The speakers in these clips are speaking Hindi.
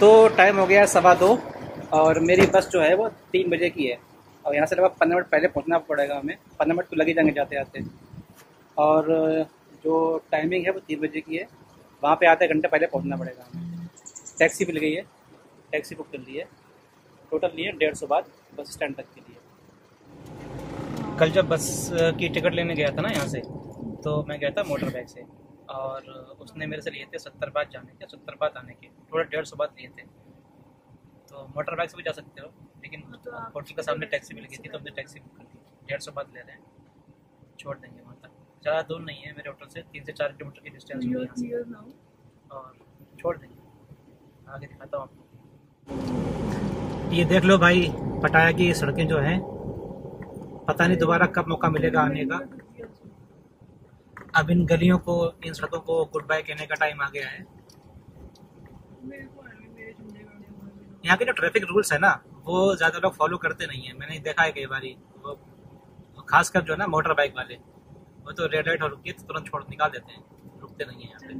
तो टाइम हो गया सवा दो, और मेरी बस जो है वो तीन बजे की है। और यहाँ से लगभग पंद्रह मिनट पहले पहुँचना पड़ेगा हमें। पंद्रह मिनट तो लगे जाएँगे जाते आते। और जो टाइमिंग है वो तीन बजे की है। वहाँ पे आधे घंटे पहले पहुँचना पड़ेगा हमें। टैक्सी मिल गई है। टैक्सी बुक कर ली है। टोटल लिए डेढ़ सौ बाद बस स्टैंड तक के लिए। कल जब बस की टिकट लेने गया था ना यहाँ से तो मैं गया था मोटर बाइक से। और उसने मेरे से लिए थे सत्तर बात जाने के, सत्तर बात आने के। थोड़ा डेढ़ सौ बात लिए थे। तो मोटर बाइक से भी जा सकते हो लेकिन होटल के सामने टैक्सी मिल गई थी तो हमने टैक्सी बुक कर दी। डेढ़ सौ बात ले रहे हैं छोड़ देंगे वहाँ तक। ज़्यादा दूर नहीं है मेरे होटल से तीन से चार किलोमीटर की डिस्टेंस और छोड़ देंगे। आगे दिखाता हूँ आपको। ये देख लो भाई पटाया की सड़कें जो हैं पता नहीं दोबारा कब मौका मिलेगा आने का। अब इन गलियों को इन सड़कों को गुड बाय कहने का टाइम आ गया है। यहाँ के जो ट्रैफ़िक रूल्स है ना, वो ज़्यादा लोग फॉलो करते नहीं है। मैंने देखा है कई बार, वो खासकर जो है ना मोटर बाइक वाले, वो तो रेड लाइट हो रुकी तो तुरंत छोड़, निकाल देते हैं। रुकते नहीं है यहाँ पे।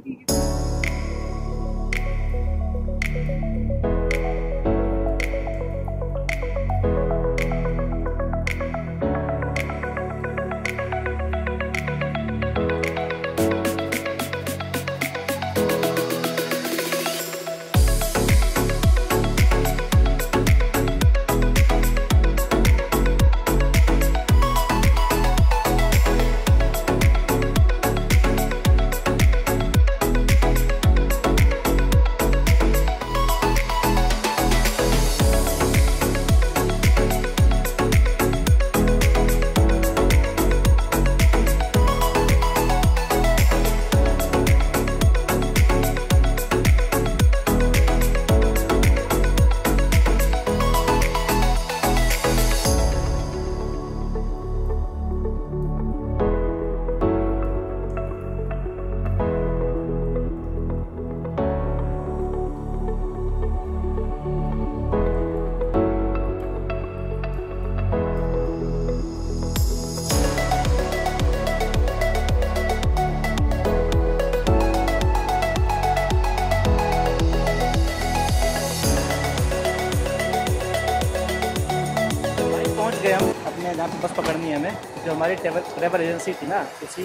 गए हम, अपने जहाँ पे बस पकड़नी है हमें। जो हमारी ट्रेवल ट्रेवल एजेंसी थी ना, उसी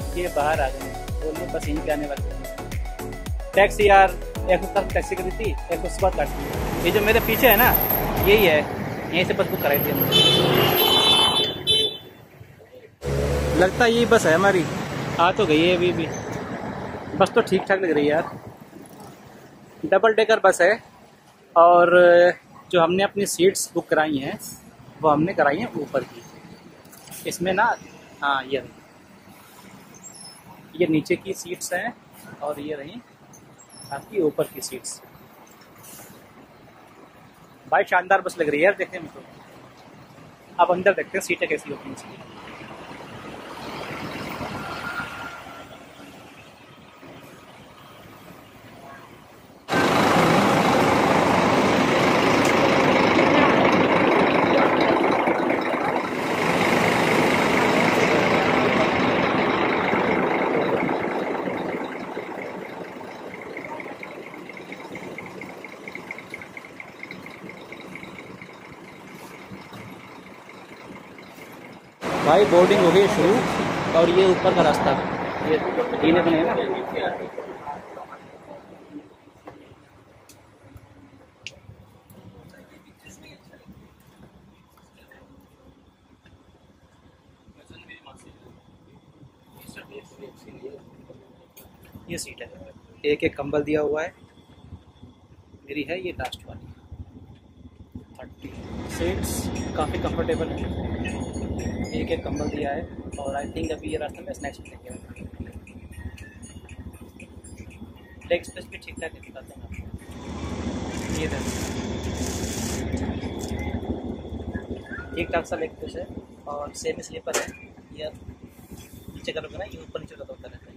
के बाहर आ गए बोलिए बस यहीं पे आने वाले टैक्सी यार, एक सौ तक टैक्सी करी थी, एक सौ सुबह काट। ये जो मेरे पीछे है ना, यही है। यहीं से बस बुक कराई थी हमने। लगता यही बस है हमारी। आ तो गई है अभी भी। बस तो ठीक ठाक लग रही है यार। डबल डेकर बस है। और जो हमने अपनी सीट्स बुक कराई हैं वो हमने कराई है ऊपर की। इसमें ना हाँ ये रही। ये नीचे की सीट्स हैं और ये रही आपकी ऊपर की सीट्स। भाई, शानदार बस लग रही है यार, देखने में तो। अब अंदर देखते हैं सीटें कैसी होती हैं। भाई बोर्डिंग हो गई शुरू, और ये ऊपर का रास्ता। ये बने ये सीट है। एक एक कंबल दिया हुआ है। मेरी है, ये लास्ट वाली। थर्टी सीट्स काफ़ी कंफर्टेबल है। एक एक कंबल दिया है और आई थिंक अभी ये रास्ते में स्नैक्स लेके लेग स्पेस भी ठीक ठाक दिखाते हैं आपको। ये ठीक ठाक सा लेग स्पेस है और सेम स्लीपर है। यह नीचे का होता है ये ऊपर नीचे होता रहता है।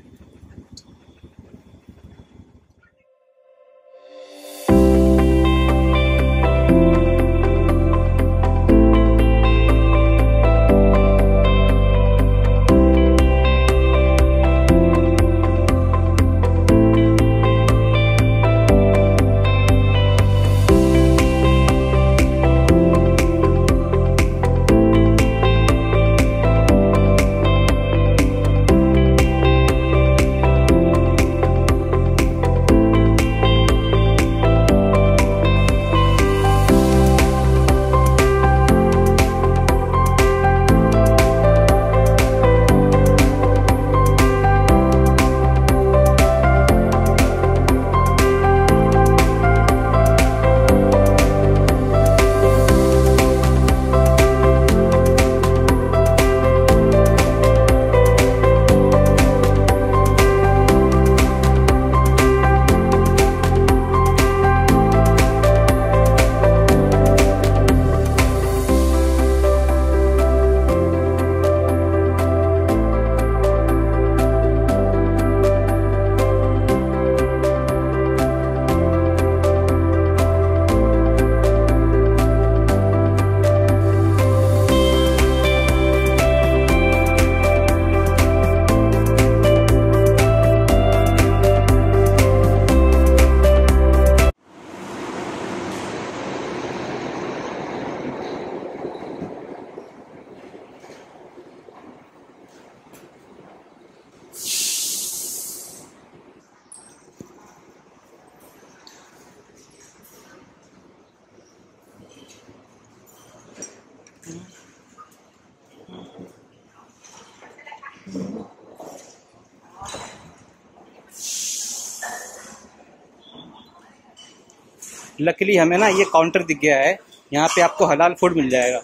लकीली हमें ना ये काउंटर दिख गया है, यहाँ पे आपको हलाल फ़ूड मिल जाएगा।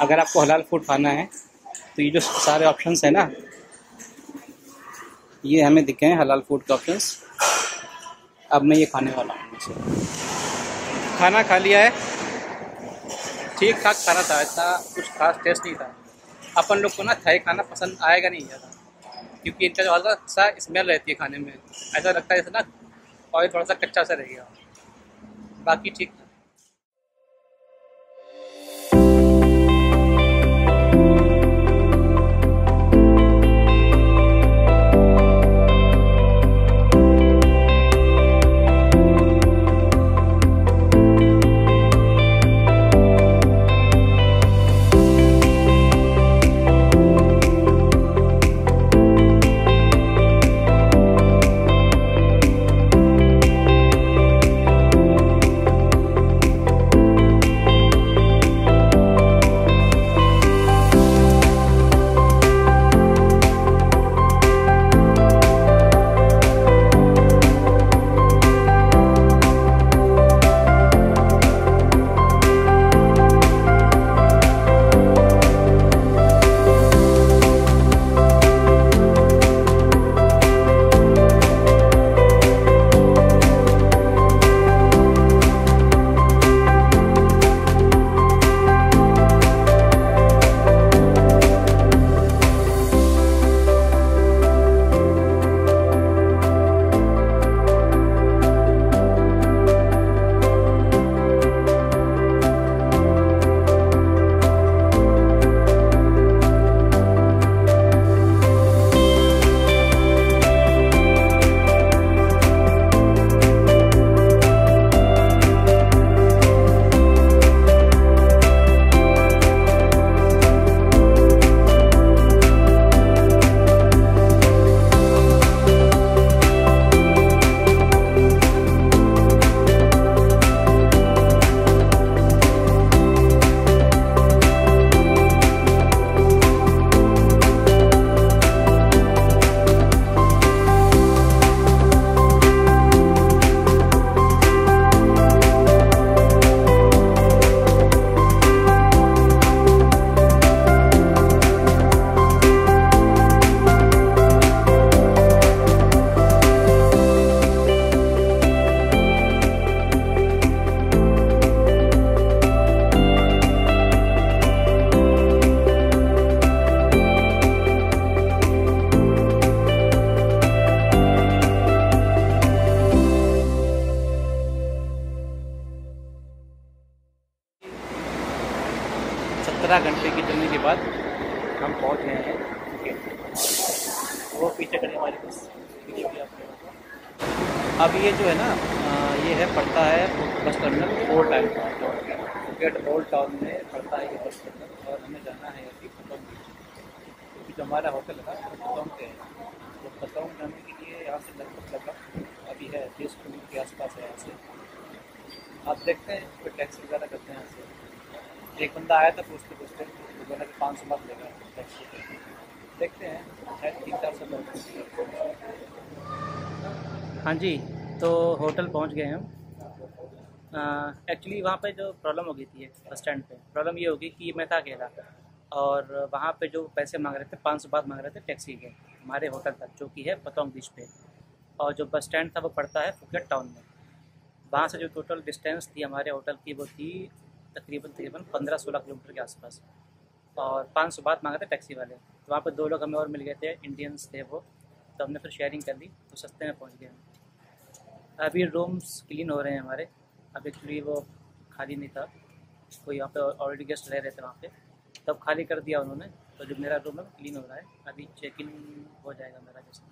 अगर आपको हलाल फ़ूड खाना है तो ये जो सारे ऑप्शंस है ना, ये हमें दिखे हैं हलाल फ़ूड के ऑप्शंस अब मैं ये खाने वाला हूँ खाना खा लिया है। ठीक ठाक खाना था, इतना कुछ खास टेस्ट नहीं था। अपन लोग को ना थाई खाना पसंद आएगा नहीं ज़्यादा, क्योंकि इनका जो हल्का सा स्मेल रहती है खाने में। ऐसा लगता है जैसे ना ऑयल थोड़ा सा कच्चा सा रहेगा बाकी ठीक सत्रह घंटे की जर्नी के बाद हम पहुँच गए हैं। वो पीछे खड़े हमारे पास अब ये जो है ना ये है, पड़ता है bus terminal four time. Phuket old town में पड़ता है ये बस टर्मिनल और हमें जाना है अभी पतंग क्योंकि जो हमारा होटल वो पतंग के है। तो पतंग जाने के लिए यहाँ से लगभग लगभग अभी है तीस किलोमीटर के आसपास है यहाँ से। आप देखते हैं, कोई टैक्सी वगैरह करते हैं यहाँ से। एक बंदा आया था पूछते पूछते तो बोला कि पाँच सौ बात लेगा टैक्सी देखते हैं, शायद तीन, चार सौ हाँ जी तो होटल पहुँच गए हम। एक्चुअली वहाँ पे जो प्रॉब्लम हो गई थी बस स्टैंड पे प्रॉब्लम ये होगी कि मैं था अकेला और वहाँ पे जो पैसे मांग रहे थे, पाँच सौ बात मांग रहे थे टैक्सी के, हमारे होटल तक, जो कि है पतोंग बीच पे। और जो बस स्टैंड था वो पड़ता है फुकेट टाउन में। वहाँ से जो टोटल डिस्टेंस थी हमारे होटल की वो थी तकरीबन तकरीबन पंद्रह सोलह किलोमीटर के आसपास। और पाँच सौ बात मांगा थे टैक्सी वाले। तो वहाँ पर दो लोग हमें और मिल गए थे इंडियंस थे वो। तो हमने फिर शेयरिंग कर ली तो सस्ते में पहुँच गए अभी रूम्स क्लीन हो रहे हैं हमारे। अब एक्चुअली वो खाली नहीं था। कोई यहाँ पे ऑलरेडी गेस्ट रह रहे थे वहाँ पे। तब खाली कर दिया उन्होंने। तो जो मेरा रूम है क्लीन हो रहा है। अभी चेक इन हो जाएगा मेरा, जैसे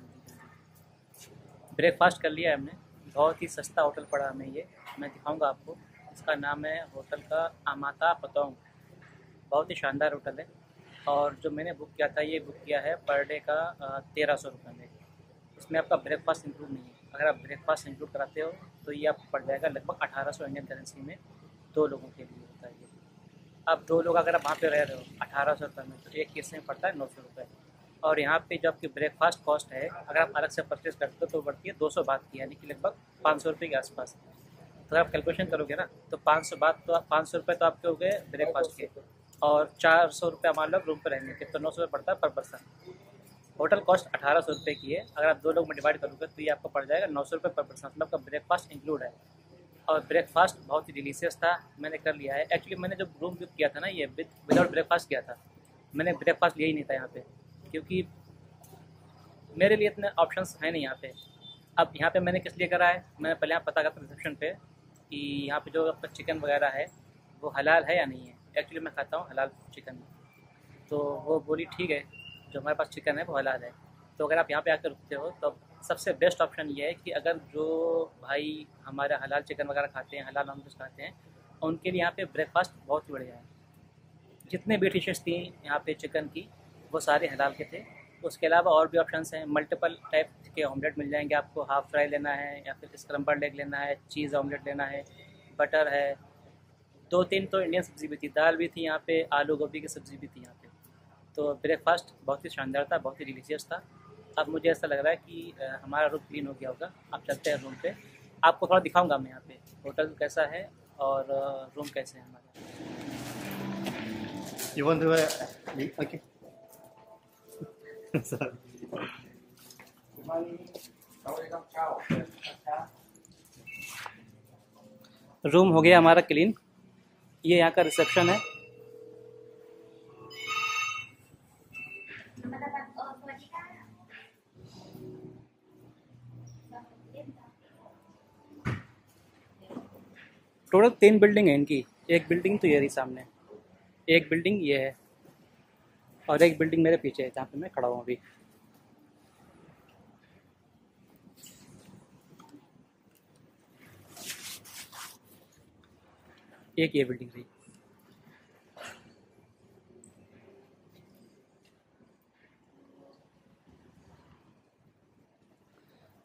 ब्रेकफास्ट कर लिया है हमने। बहुत ही सस्ता होटल पड़ा हमें ये। मैं दिखाऊँगा आपको। इसका नाम है होटल का अमाता पतोंग। बहुत ही शानदार होटल है। और जो मैंने बुक किया था, ये बुक किया है पर डे का तेरह सौ रुपये में। इसमें आपका ब्रेकफास्ट इंक्लूड नहीं है। अगर आप ब्रेकफास्ट इंक्लूड कराते हो तो ये आपको पड़ जाएगा लगभग अठारह सौ इंडियन करेंसी में दो लोगों के लिए होता है ये। अब दो लोग अगर आप वहाँ पे रह रहे हो, अठारह सौ रुपये में तो एक केस में पड़ता है नौ सौ रुपये और यहाँ पे जो आपकी ब्रेकफास्ट कॉस्ट है, अगर आप अलग से परचेज करते हो तो बढ़ती है दो सौ बात की, यानी कि लगभग पाँच सौ रुपये के आसपास। अगर आप कैलकुलेशन करोगे ना तो पाँच सौ बात तो पाँच सौ रुपये तो आपके हो गए ब्रेकफास्ट के। और चार सौ रुपये मान लो रूम पर रहेंगे के तो नौ सौ रुपये पड़ता है पर पर्सन होटल कॉस्ट अठारह सौ रुपये की है। अगर आप दो लोग में डिवाइड करोगे तो ये आपको पड़ जाएगा नौ सौ रुपये पर पर्सन मतलब आपका ब्रेकफास्ट इंक्लूड है। और ब्रेकफास्ट बहुत ही डिलीशियस था, मैंने कर लिया है। एक्चुअली मैंने जब रूम बुक किया था ना ये विदाउट ब्रेकफास्ट किया था, मैंने ब्रेकफास्ट लिया ही नहीं था यहाँ पे। क्योंकि मेरे लिए इतने ऑप्शंस हैं नहीं यहाँ पे। अब यहाँ पे मैंने किस लिए करा है? मैंने पहले यहाँ पता करता रिसेप्शन पे। कि यहाँ पे जो आपका चिकन वगैरह है, वो हलाल है या नहीं है? एक्चुअली मैं खाता हूँ हलाल चिकन तो वो बोली, ठीक है, जो हमारे पास चिकन है, वो हलाल है। तो अगर आप यहाँ पे आकर रुकते हो तो सबसे बेस्ट ऑप्शन ये है कि अगर जो भाई हमारा हलाल चिकन वगैरह खाते हैं हलाल नॉन खाते हैं, उनके लिए यहाँ पे ब्रेकफास्ट बहुत बढ़िया है। जितने भी डिशेज़ थी यहाँ पे चिकन की, वो सारे हलाल के थे। उसके अलावा और भी ऑप्शंस हैं। मल्टीपल टाइप के ऑमलेट मिल जाएँगे आपको। हाफ़ फ्राई लेना है या फिर स्क्रम्बल लेग लेना है चीज़ ऑमलेट लेना है बटर है। दो तीन तो इंडियन सब्ज़ी भी थी। दाल भी थी यहाँ पे, आलू गोभी की सब्ज़ी भी थी यहाँ पे। तो ब्रेकफास्ट बहुत ही शानदार था, बहुत ही डिलीशियस था। अब मुझे ऐसा लग रहा है कि हमारा रूम क्लीन हो गया होगा। आप चलते हैं रूम पे। आपको थोड़ा दिखाऊँगा मैं यहाँ पे। होटल कैसा है और रूम कैसे है हमारा? रूम हो गया हमारा क्लीन ये यहाँ का रिसेप्शन है. टोटल तीन बिल्डिंग है इनकी. एक बिल्डिंग तो ये रही सामने. एक बिल्डिंग ये है. और एक बिल्डिंग मेरे पीछे है, जहाँ पे मैं खड़ा हूँ अभी। एक ये बिल्डिंग रही।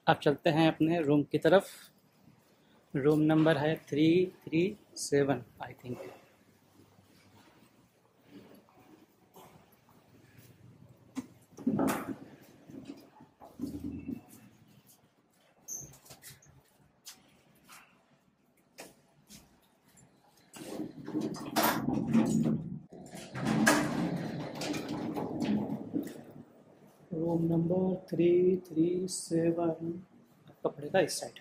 अब चलते हैं अपने रूम की तरफ़। रूम नंबर है three three seven, I think. Room number three three seven आपका पड़ेगा इस side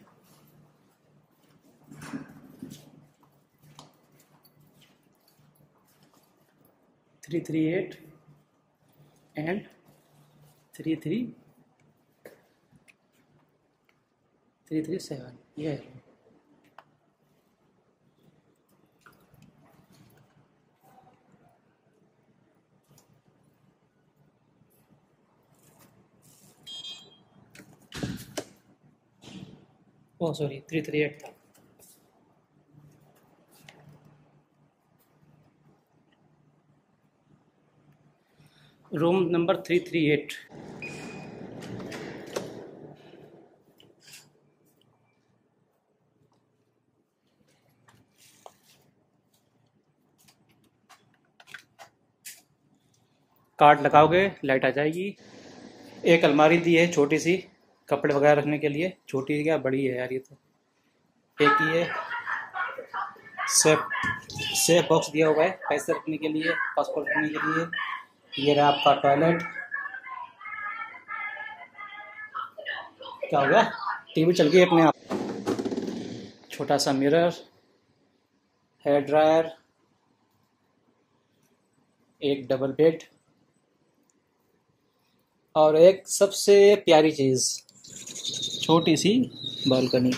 three three eight and three three three three seven ये है O sorry three three eight था। Room number three three eight card लगाओगे लाइट आ जाएगी। एक अलमारी दी है, छोटी सी। कपड़े वगैरह रखने के लिए। छोटी क्या बड़ी है यार ये तो। एक ये सेफ़ सेफ़ बॉक्स दिया हुआ है पैसे रखने के लिए पासपोर्ट रखने के लिए। ये रहा आपका टॉयलेट क्या हो गया? टीवी चल गई अपने आप। छोटा सा मिरर हेयर ड्रायर एक डबल बेड और एक सबसे प्यारी चीज़। छोटी सी बालकनी।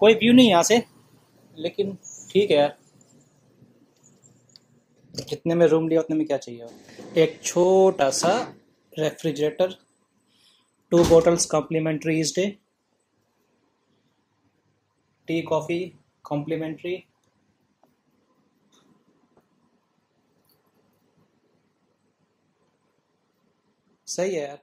कोई व्यू नहीं यहाँ से, लेकिन ठीक है यार। जितने में रूम लिया, उतने में क्या चाहिए एक छोटा सा refrigerator two bottles complimentary is day tea coffee complimentary yeah.